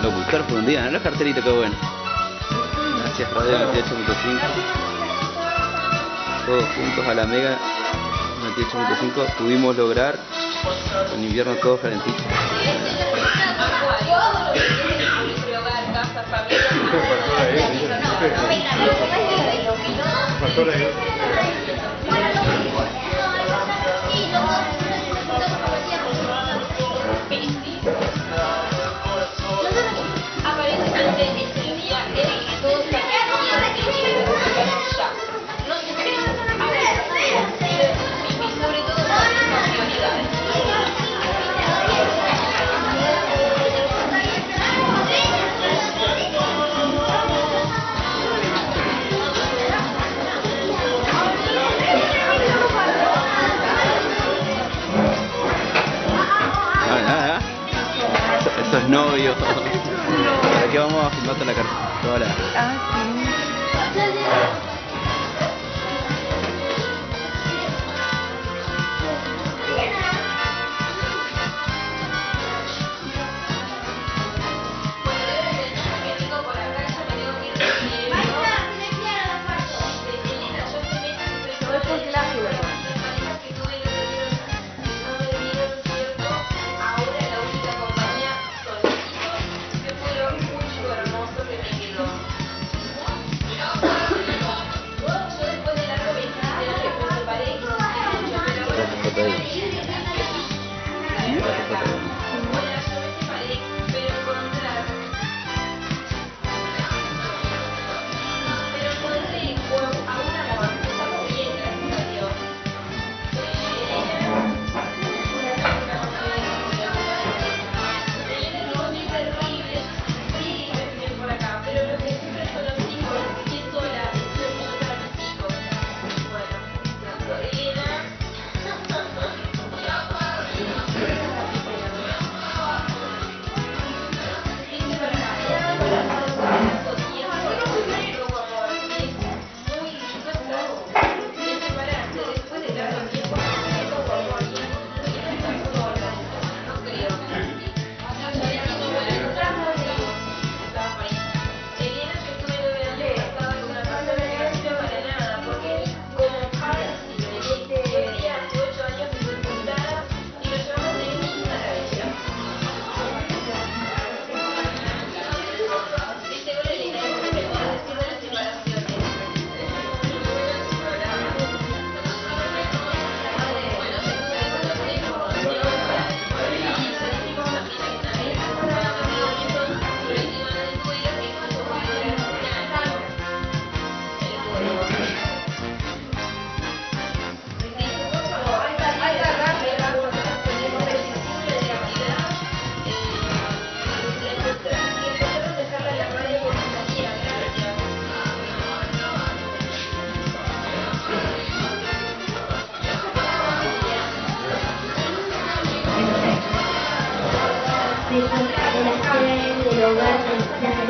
Locutor por un día, ¿no? Los cartelitos, qué bueno. Gracias, Radio 98.5. Todos juntos a la Mega 98.5 pudimos lograr un invierno todo calentito. Es novio. ¿Para qué vamos a filmar toda la carta? Toda la... Ah, sí.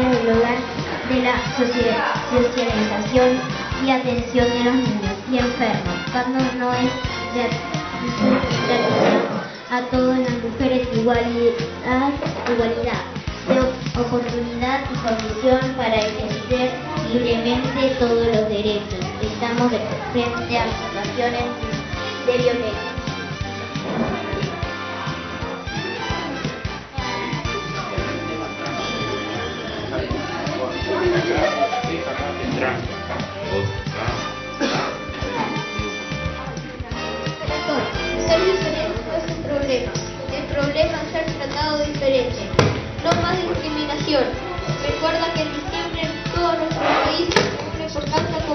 De, hogar, de la socia- socialización y atención de los niños y enfermos, cuando no es gratuita a todas las mujeres igualdad, igualdad de op- oportunidad y condición para ejercer libremente todos los derechos. Estamos de frente a situaciones de violencia. El problema es ser tratado diferente. No más discriminación. Recuerda que en diciembre en todo nuestro país cumple por causa común.